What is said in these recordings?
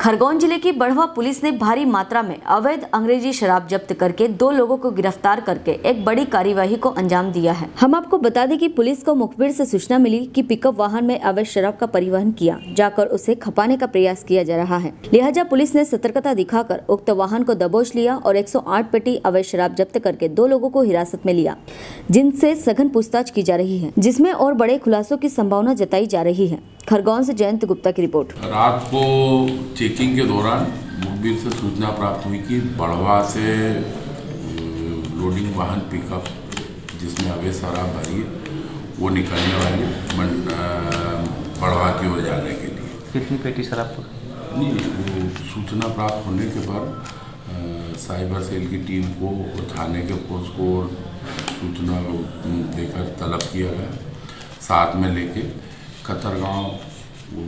खरगोन ज़िले की बढ़वा पुलिस ने भारी मात्रा में अवैध अंग्रेज़ी शराब जब्त करके दो लोगों को गिरफ़्तार करके एक बड़ी कार्यवाही को अंजाम दिया है। हम आपको बता दें कि पुलिस को मुखबिर से सूचना मिली कि पिकअप वाहन में अवैध शराब का परिवहन किया जाकर उसे खपाने का प्रयास किया जा रहा है। लिहाजा पुलिस ने सतर्कता दिखाकर उक्त वाहन को दबोच लिया और 108 पेटी अवैध शराब जब्त करके दो लोगों को हिरासत में लिया, जिनसे सघन पूछताछ की जा रही है, जिसमें और बड़े खुलासों की संभावना जताई जा रही है। खरगोन से जयंत गुप्ता की रिपोर्ट। रात को चेकिंग के दौरान मुखबिर से सूचना प्राप्त हुई कि बढ़वा से लोडिंग वाहन पिकअप जिसमें अवैध शराब भरी है वो निकलने वाली बढ़वा की ओर जाने के लिए। कितनी पेटी शराब नहीं सूचना प्राप्त होने के बाद साइबर सेल की टीम को और थाने के फोर्स को सूचना देकर तलब किया गया। साथ में लेके कतरगांव वो,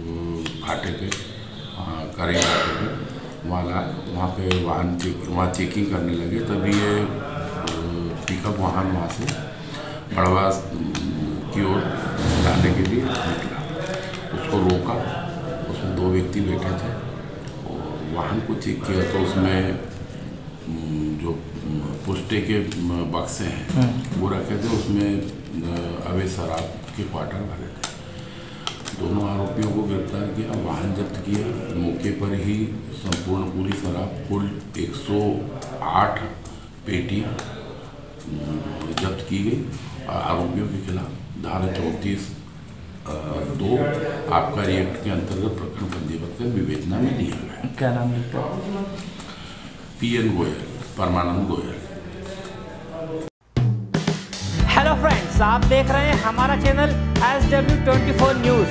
घाटे पे करें घाटे पे। वहाँ लाए वहाँ पे वाहन चेक वहाँ चेकिंग करने लगे तभी ये पिकअप वाहन वहाँ से बड़वा की ओर जाने के लिए निकला। उसको रोका उसमें दो व्यक्ति बैठे थे और वाहन को चेक किया तो उसमें हम्म, जो हम्म, पुष्टे के हम्म, बक्से हैं वो रखे थे उसमें अवैध शराब के क्वार्टर भरे थे। दोनों आरोपियों को गिरफ़्तार किया वाहन जब्त किया। मौके पर ही संपूर्ण पूरी शराब कुल 108 पेटियाँ जब्त की गई और आरोपियों के खिलाफ। धारा चौंतीस दो आबकारी एक्ट के अंतर्गत प्रकरण पंजीबद्ध कर विवेचना में लिया गया। क्या नाम है P N Goyal Parmanand Goyal. Hello friends आप देख रहे हैं हमारा channel S W twenty four news